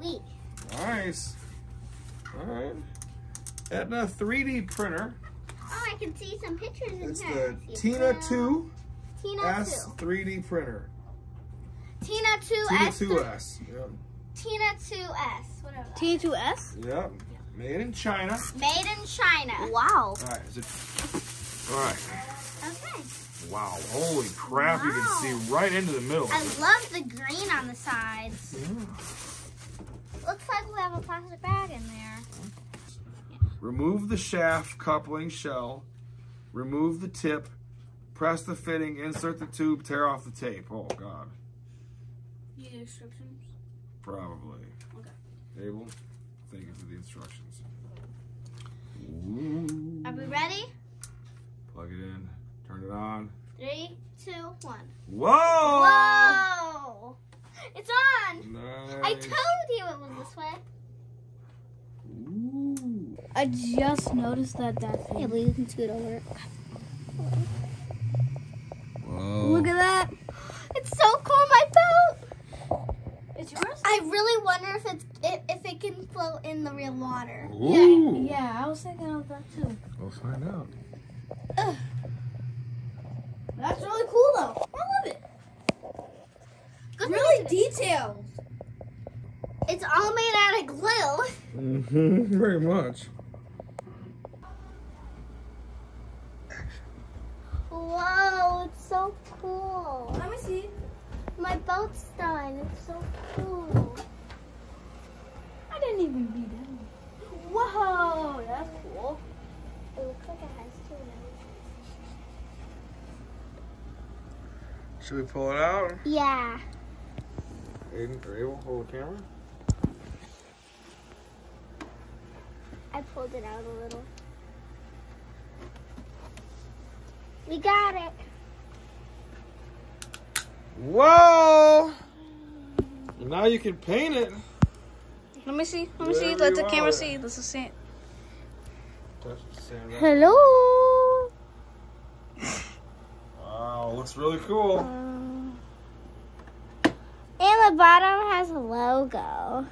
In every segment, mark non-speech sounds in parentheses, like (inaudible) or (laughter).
Sweet. Nice. All right. Entina 3D printer. Oh, I can see some pictures in It's here. the Tina 2 Tina S 2. 3D printer. Tina 2 Tina S. 2S. Yep. Tina 2S. Whatever. that T2S? Yep. Made in China. Made in China. Wow. All right. Is it? All right. Okay. Wow. Holy crap! You can see right into the middle. I love the green on the sides. Yeah. Looks like we have a plastic bag in there. Remove the shaft coupling shell. Remove the tip. Press the fitting. Insert the tube. Tear off the tape. Oh God. You need instructions? Probably. Okay. Abel, thank you for the instructions. Ooh. Are we ready? Plug it in. Turn it on. Three, two, one. Whoa! Whoa! It's on! Nice. I told you it was this way. Ooh. I just noticed that that's Yeah, but you can scoot over it. Whoa. Look at that. It's so cool, my boat! It's yours? I really wonder if it's if, if it can float in the real water. Ooh. Yeah, I was thinking of that too. We'll find out. That's really cool though. I love it. Good Really detailed. It's all made out of glue. Mm-hmm. (laughs) Very much. Whoa, it's so cool. Let me see. My boat's done. It's so cool. I didn't even read it. Whoa, that's cool. It looks like it has two Should we pull it out? Yeah. Aiden or Abel, hold the camera. I pulled it out a little. We got it. Whoa! Now you can paint it. Let me see. Let me see. Let the camera are. see. Let's just see it. Touch the sand. Hello. Wow, looks really cool. Um, and the bottom has a logo.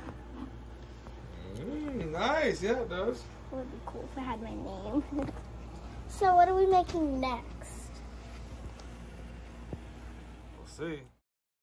Nice, yeah, it does. Would be cool if I had my name. (laughs) so what are we making next? We'll see.